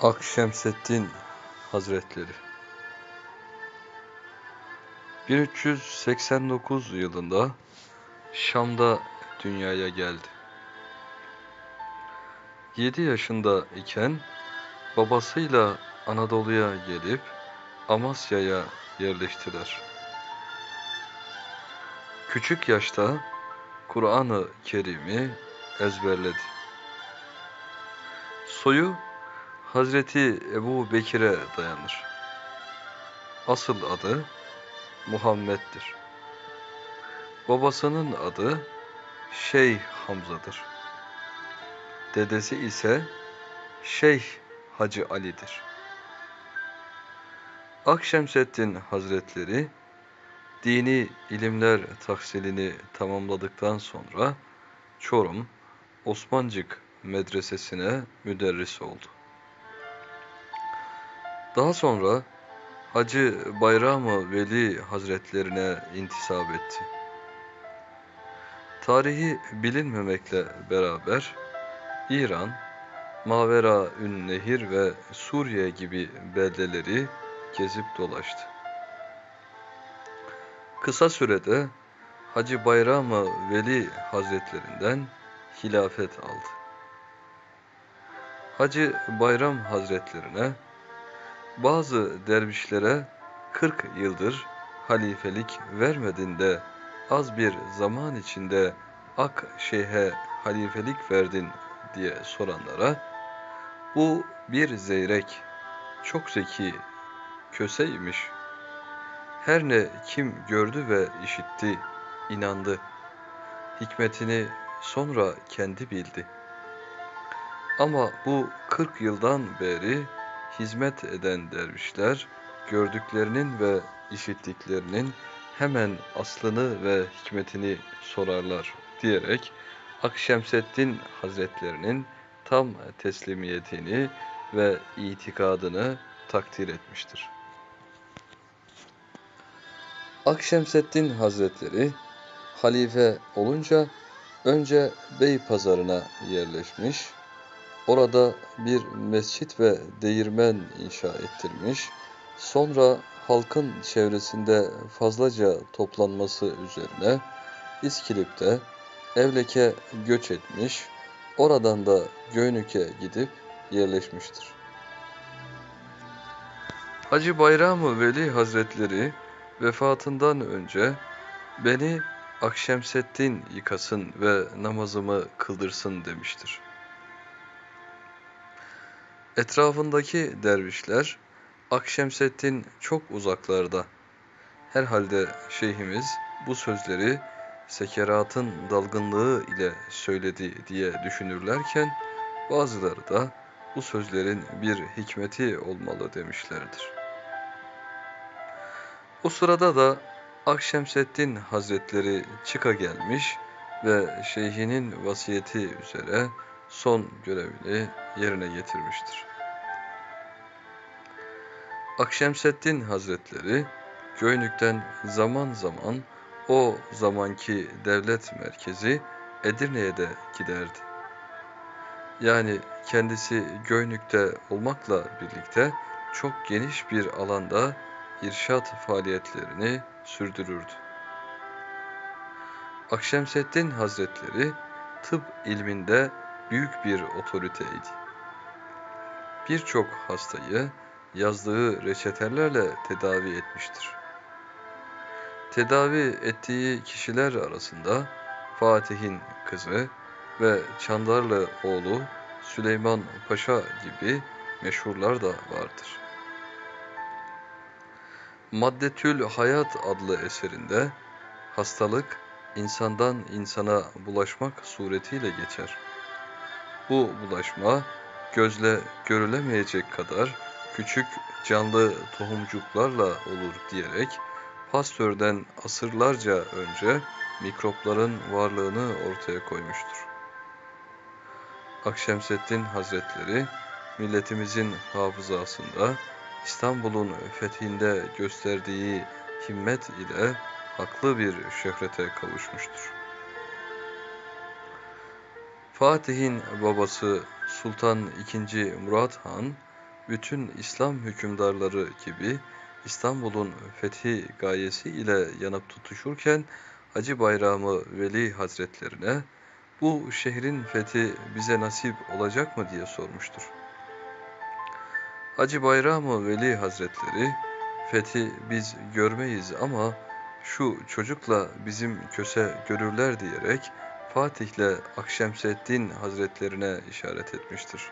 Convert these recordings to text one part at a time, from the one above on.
Akşemseddin Hazretleri 1389 yılında Şam'da dünyaya geldi. 7 yaşında iken babasıyla Anadolu'ya gelip Amasya'ya yerleştiler. Küçük yaşta Kur'an-ı Kerim'i ezberledi. Soyu Hazreti Ebu Bekir'e dayanır. Asıl adı Muhammed'dir. Babasının adı Şeyh Hamza'dır. Dedesi ise Şeyh Hacı Ali'dir. Akşemseddin Hazretleri dini ilimler tahsilini tamamladıktan sonra Çorum Osmancık Medresesi'ne müderris oldu. Daha sonra Hacı Bayram-ı Veli Hazretlerine intisap etti. Tarihi bilinmemekle beraber İran, Mavera Ün Nehir ve Suriye gibi beldeleri gezip dolaştı. Kısa sürede Hacı Bayram-ı Veli Hazretlerinden hilafet aldı. Hacı Bayram Hazretlerine bazı dervişlere 40 yıldır halifelik vermedin de az bir zaman içinde Ak Şeyh'e halifelik verdin diye soranlara bu bir zeyrek, çok zeki, köseymiş. Her ne kim gördü ve işitti, inandı. Hikmetini sonra kendi bildi. Ama bu 40 yıldan beri hizmet eden dervişler gördüklerinin ve işittiklerinin hemen aslını ve hikmetini sorarlar diyerek Akşemseddin Hazretlerinin tam teslimiyetini ve itikadını takdir etmiştir. Akşemseddin Hazretleri halife olunca önce Bey Pazarına yerleşmiş, Orada bir mescit ve değirmen inşa ettirmiş. Sonra halkın çevresinde fazlaca toplanması üzerine İskilip'te Evlek'e göç etmiş. Oradan da Göynük'e gidip yerleşmiştir. Hacı Bayram-ı Veli Hazretleri vefatından önce beni Akşemseddin yıkasın ve namazımı kıldırsın demiştir. Etrafındaki dervişler Akşemseddin çok uzaklarda. Herhalde şeyhimiz bu sözleri sekeratın dalgınlığı ile söyledi diye düşünürlerken bazıları da bu sözlerin bir hikmeti olmalı demişlerdir. O sırada da Akşemseddin Hazretleri çıka gelmiş ve şeyhinin vasiyeti üzere son görevini yerine getirmiştir. Akşemseddin Hazretleri Göynük'ten zaman zaman o zamanki devlet merkezi Edirne'ye de giderdi. Yani kendisi Göynük'te olmakla birlikte çok geniş bir alanda irşat faaliyetlerini sürdürürdü. Akşemseddin Hazretleri tıp ilminde büyük bir otoriteydi. Birçok hastayı yazdığı reçetelerle tedavi etmiştir. Tedavi ettiği kişiler arasında Fatih'in kızı ve Çandarlı oğlu Süleyman Paşa gibi meşhurlar da vardır. Maddetül Hayat adlı eserinde hastalık insandan insana bulaşmak suretiyle geçer. Bu bulaşma gözle görülemeyecek kadar küçük canlı tohumcuklarla olur diyerek Pasteur'den asırlarca önce mikropların varlığını ortaya koymuştur. Akşemseddin Hazretleri milletimizin hafızasında İstanbul'un fethinde gösterdiği himmet ile haklı bir şöhrete kavuşmuştur. Fatih'in babası Sultan II. Murat Han, bütün İslam hükümdarları gibi İstanbul'un fethi gayesi ile yanıp tutuşurken Hacı Bayramı Veli Hazretlerine bu şehrin fethi bize nasip olacak mı diye sormuştur. Hacı Bayramı Veli Hazretleri fethi biz görmeyiz ama şu çocukla bizim köse görürler diyerek Fatih'le Akşemseddin Hazretlerine işaret etmiştir.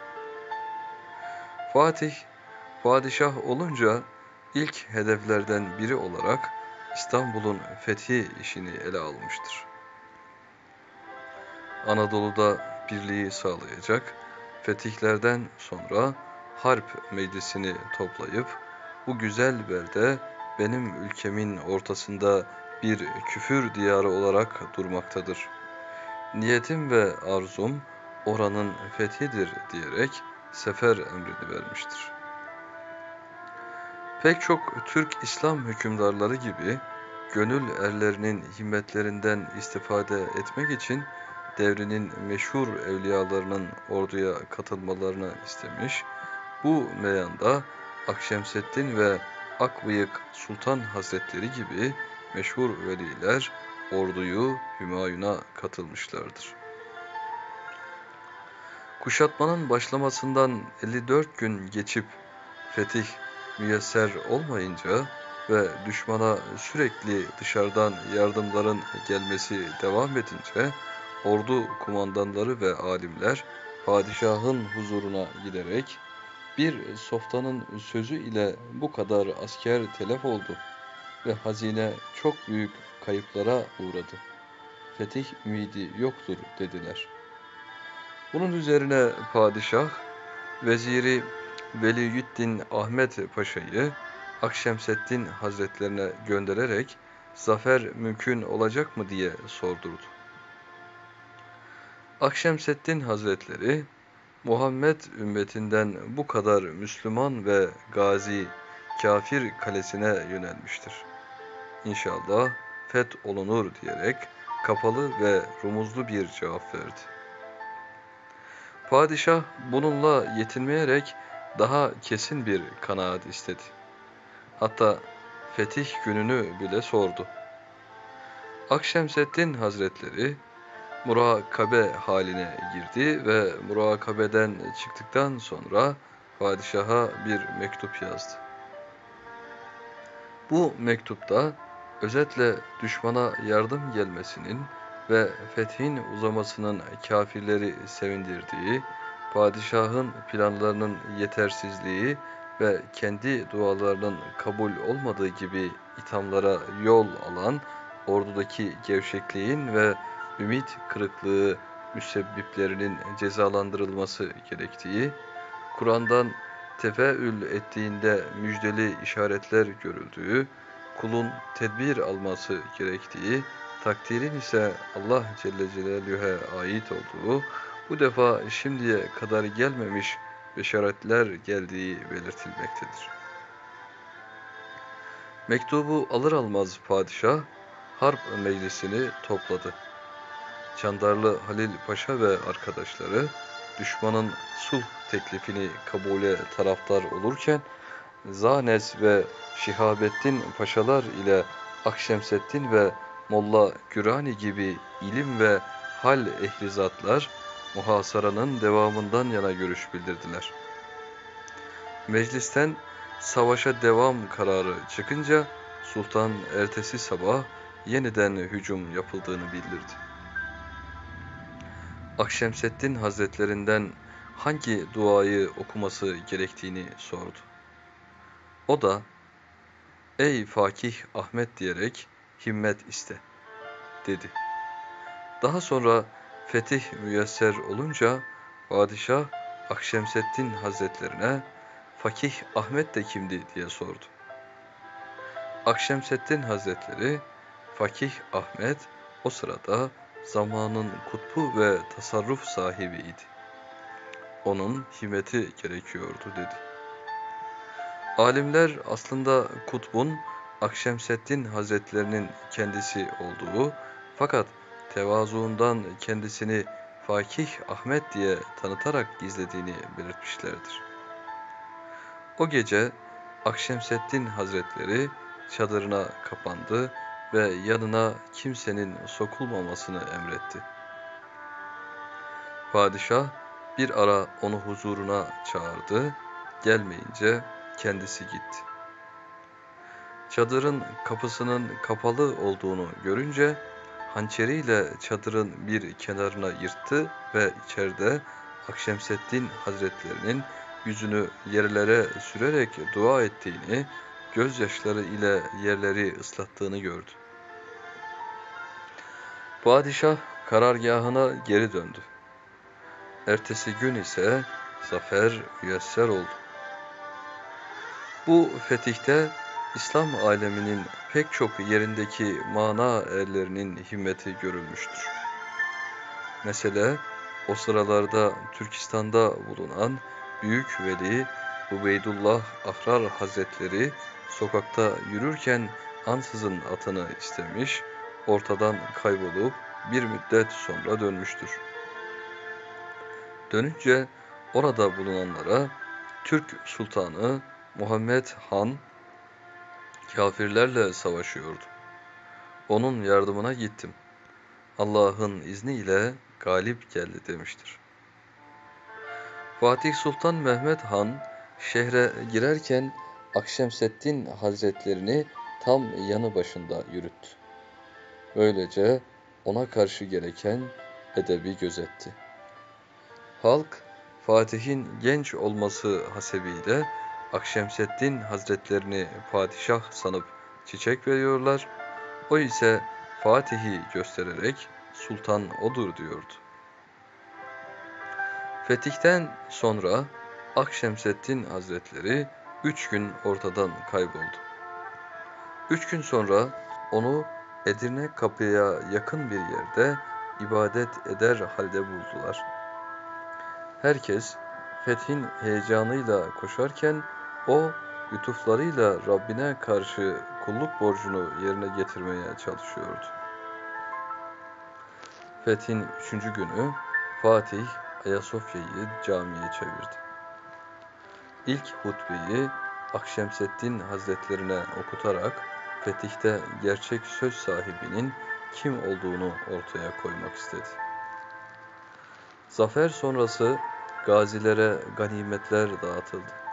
Fatih, padişah olunca ilk hedeflerden biri olarak İstanbul'un fethi işini ele almıştır. Anadolu'da birliği sağlayacak, fetihlerden sonra Harp Meclisi'ni toplayıp bu güzel belde benim ülkemin ortasında bir küfür diyarı olarak durmaktadır. Niyetim ve arzum oranın fethidir diyerek sefer emrini vermiştir. Pek çok Türk İslam hükümdarları gibi gönül erlerinin himmetlerinden istifade etmek için devrinin meşhur evliyalarının orduya katılmalarını istemiş. Bu meyanda Akşemseddin ve Akbıyık Sultan Hazretleri gibi meşhur veliler orduyu Hümayun'a katılmışlardır. Kuşatmanın başlamasından 54 gün geçip fetih müyesser olmayınca ve düşmana sürekli dışarıdan yardımların gelmesi devam edince ordu kumandanları ve alimler padişahın huzuruna giderek bir softanın sözü ile bu kadar asker telef oldu ve hazine çok büyük kayıplara uğradı. Fetih ümidi yoktur dediler. Bunun üzerine padişah, veziri Veliyüddin Ahmet Paşa'yı Akşemseddin Hazretlerine göndererek zafer mümkün olacak mı diye sordurdu. Akşemseddin Hazretleri, Muhammed ümmetinden bu kadar Müslüman ve gazi, kafir kalesine yönelmiştir. İnşallah feth olunur diyerek kapalı ve rumuzlu bir cevap verdi. Padişah bununla yetinmeyerek daha kesin bir kanaat istedi. Hatta fetih gününü bile sordu. Akşemseddin Hazretleri murakabe haline girdi ve murakabeden çıktıktan sonra padişaha bir mektup yazdı. Bu mektupta özetle düşmana yardım gelmesinin ve fethin uzamasının kafirleri sevindirdiği, padişahın planlarının yetersizliği ve kendi dualarının kabul olmadığı gibi ithamlara yol alan ordudaki gevşekliğin ve ümit kırıklığı müsebbiplerinin cezalandırılması gerektiği, Kur'an'dan tefeül ettiğinde müjdeli işaretler görüldüğü, kulun tedbir alması gerektiği, takdirin ise Allah Celle Celaluhu'ya ait olduğu, bu defa şimdiye kadar gelmemiş beşaretler geldiği belirtilmektedir. Mektubu alır almaz padişah, harp meclisini topladı. Çandarlı Halil Paşa ve arkadaşları düşmanın sulh teklifini kabule taraftar olurken Zanes ve Şihabettin Paşalar ile Akşemseddin ve Molla Gürani gibi ilim ve hal ehli zatlar muhasaranın devamından yana görüş bildirdiler. Meclisten savaşa devam kararı çıkınca sultan ertesi sabah yeniden hücum yapıldığını bildirdi. Akşemseddin Hazretlerinden hangi duayı okuması gerektiğini sordu. O da, ''Ey Fakih Ahmet diyerek himmet iste.'' dedi. Daha sonra fetih müyesser olunca padişah Akşemseddin Hazretlerine Fakih Ahmet de kimdi diye sordu. Akşemseddin Hazretleri Fakih Ahmet o sırada zamanın kutbu ve tasarruf sahibiydi. Onun himmeti gerekiyordu dedi. Alimler aslında kutbun Akşemseddin Hazretlerinin kendisi olduğu fakat tevazuundan kendisini Fakih Ahmet diye tanıtarak gizlediğini belirtmişlerdir. O gece Akşemseddin Hazretleri çadırına kapandı ve yanına kimsenin sokulmamasını emretti. Padişah bir ara onu huzuruna çağırdı, gelmeyince kendisi gitti. Çadırın kapısının kapalı olduğunu görünce hançeriyle çadırın bir kenarına yırttı ve içeride Akşemseddin Hazretlerinin yüzünü yerlere sürerek dua ettiğini, gözyaşları ile yerleri ıslattığını gördü. Padişah karargahına geri döndü. Ertesi gün ise zafer müyesser oldu. Bu fetihte İslam aleminin pek çok yerindeki mana erlerinin himmeti görülmüştür. Mesela o sıralarda Türkistan'da bulunan Büyük Veli Ubeydullah Ahrar Hazretleri sokakta yürürken ansızın atını istemiş, ortadan kaybolup bir müddet sonra dönmüştür. Dönünce orada bulunanlara Türk Sultanı Muhammed Han kafirlerle savaşıyordu. Onun yardımına gittim. Allah'ın izniyle galip geldi demiştir. Fatih Sultan Mehmet Han şehre girerken Akşemseddin Hazretlerini tam yanı başında yürüttü. Böylece ona karşı gereken edebi gözetti. Halk Fatih'in genç olması hasebiyle Akşemseddin Hazretlerini padişah sanıp çiçek veriyorlar. O ise Fatih'i göstererek sultan odur diyordu. Fetihten sonra Akşemseddin Hazretleri üç gün ortadan kayboldu. Üç gün sonra onu Edirne kapıya yakın bir yerde ibadet eder halde buldular. Herkes fethin heyecanıyla koşarken o lütuflarıyla Rabbine karşı kulluk borcunu yerine getirmeye çalışıyordu. Fethin üçüncü günü Fatih Ayasofya'yı camiye çevirdi. İlk hutbeyi Akşemseddin Hazretlerine okutarak fetihte gerçek söz sahibinin kim olduğunu ortaya koymak istedi. Zafer sonrası gazilere ganimetler dağıtıldı.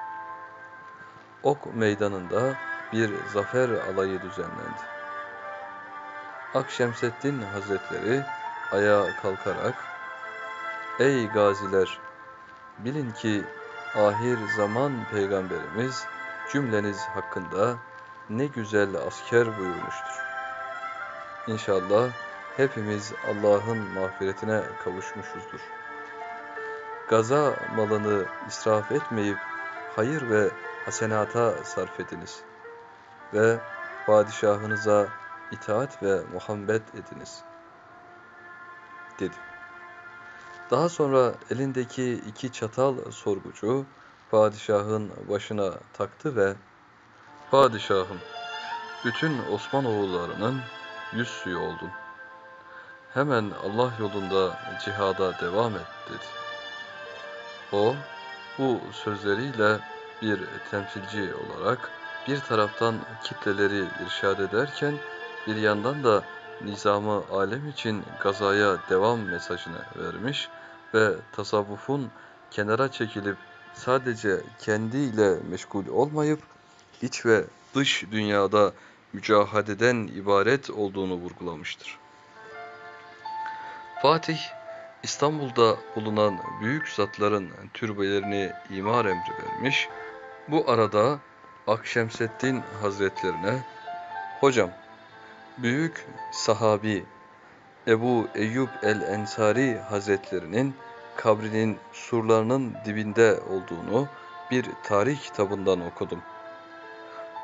Ok meydanında bir zafer alayı düzenlendi. Akşemseddin Hazretleri ayağa kalkarak Ey gaziler! Bilin ki ahir zaman peygamberimiz cümleniz hakkında ne güzel asker buyurmuştur. İnşallah hepimiz Allah'ın mağfiretine kavuşmuşuzdur. Gaza malını israf etmeyip hayır ve hasenata sarf ediniz ve padişahınıza itaat ve muhabbet ediniz, dedi. Daha sonra elindeki iki çatal sorgucu padişahın başına taktı ve Padişahım, bütün Osmanoğullarının yüz suyu oldun. Hemen Allah yolunda cihada devam et dedi. O bu sözleriyle bir temsilci olarak bir taraftan kitleleri irşad ederken bir yandan da nizamı alem için gazaya devam mesajını vermiş ve tasavvufun kenara çekilip sadece kendiyle meşgul olmayıp iç ve dış dünyada mücahadeden ibaret olduğunu vurgulamıştır. Fatih, İstanbul'da bulunan büyük zatların türbelerini imar emri vermiş, bu arada Akşemseddin Hazretlerine, Hocam, büyük sahabi Ebu Eyyub el-Ensari Hazretlerinin kabrinin surlarının dibinde olduğunu bir tarih kitabından okudum.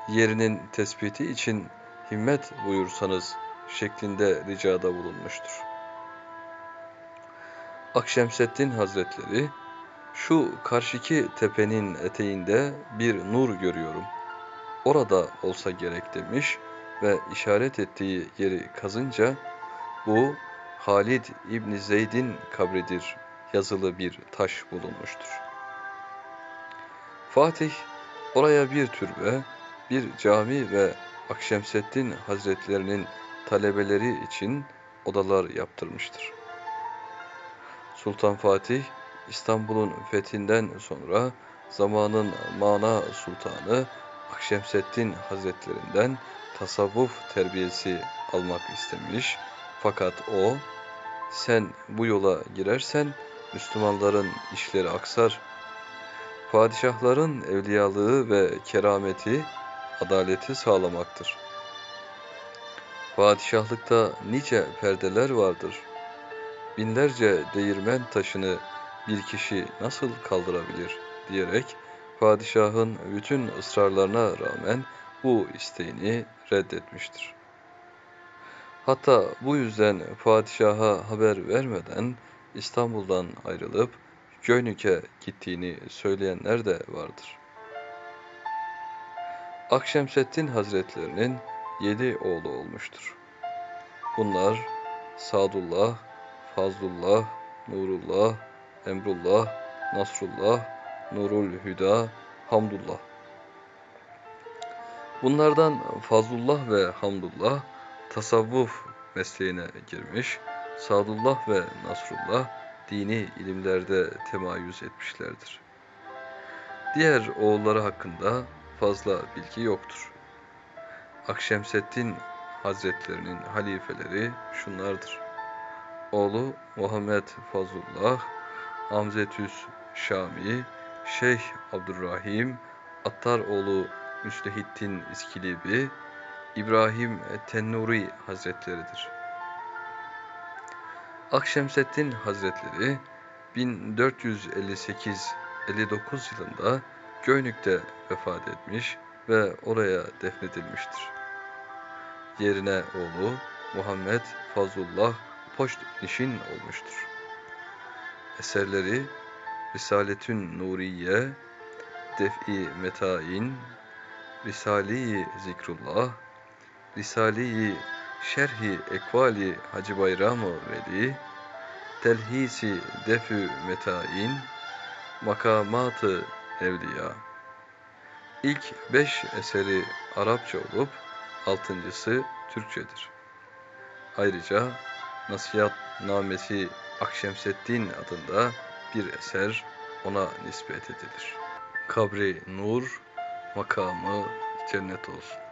Yerinin tespiti için himmet buyursanız şeklinde ricada bulunmuştur. Akşemseddin Hazretleri, şu karşıki tepenin eteğinde bir nur görüyorum. Orada olsa gerek demiş ve işaret ettiği yeri kazınca, bu Halid İbni Zeyd'in kabridir yazılı bir taş bulunmuştur. Fatih Oraya bir türbe, bir cami ve Akşemseddin Hazretlerinin talebeleri için odalar yaptırmıştır. Sultan Fatih, İstanbul'un fethinden sonra zamanın mana sultanı Akşemseddin Hazretlerinden tasavvuf terbiyesi almak istemiş. Fakat o, sen bu yola girersen Müslümanların işleri aksar. Padişahların evliyalığı ve kerameti adaleti sağlamaktır. Padişahlıkta nice perdeler vardır. Binlerce değirmen taşını bir kişi nasıl kaldırabilir diyerek padişahın bütün ısrarlarına rağmen bu isteğini reddetmiştir. Hatta bu yüzden padişaha haber vermeden İstanbul'dan ayrılıp Göynük'e gittiğini söyleyenler de vardır. Akşemseddin Hazretlerinin yedi oğlu olmuştur. Bunlar Sadullah, Fazlullah, Nurullah, Emrullah, Nasrullah, Nurul Hüda, Hamdullah. Bunlardan Fazlullah ve Hamdullah tasavvuf mesleğine girmiş, Sadullah ve Nasrullah dini ilimlerde temayüz etmişlerdir. Diğer oğulları hakkında fazla bilgi yoktur. Akşemseddin Hazretlerinin halifeleri şunlardır. Oğlu Muhammed Fazlullah, Hamzetüs Şami, Şeyh Abdurrahim, Attaroğlu Müslehittin İskilibi, İbrahim Tennuri Hazretleridir. Akşemseddin Hazretleri 1458-59 yılında Göynük'te vefat etmiş ve oraya defnedilmiştir. Yerine oğlu Muhammed Fazlullah Poşnişin olmuştur. Eserleri Risaletün Nuriye, Def'i Metain, Risale-i Zikrullah, Risale-i Şerhi Ekvali Hacı Bayram-ı Veli, Telhisi Defü Metain, Makamat-ı Evliya. İlk beş eseri Arapça olup altıncısı Türkçedir. Ayrıca Nasihat Namesi Akşemseddin adında bir eser ona nispet edilir. Kabri nur, makamı cennet olsun.